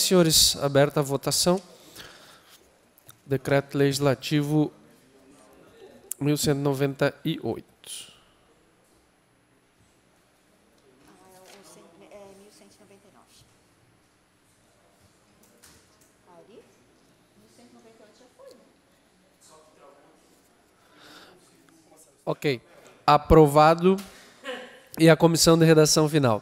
Senhores, aberta a votação. Decreto Legislativo 1198. Ok. Aprovado. E a comissão de redação final.